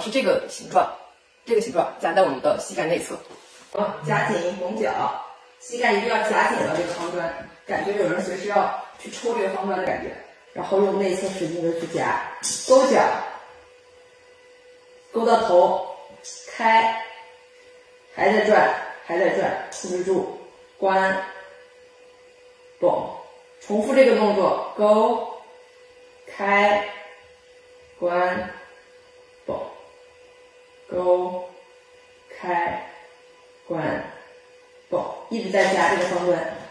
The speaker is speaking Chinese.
是这个形状，这个形状夹在我们的膝盖内侧。好夹紧拱脚，膝盖一定要夹紧了这个方砖，感觉有人随时要去抽这个方砖的感觉。然后用内侧使劲的去夹，勾脚，勾到头，开，还在转，还在转，控制住，关，绷，重复这个动作，勾，开，关，勾，开，关，不，一直在加这个方块。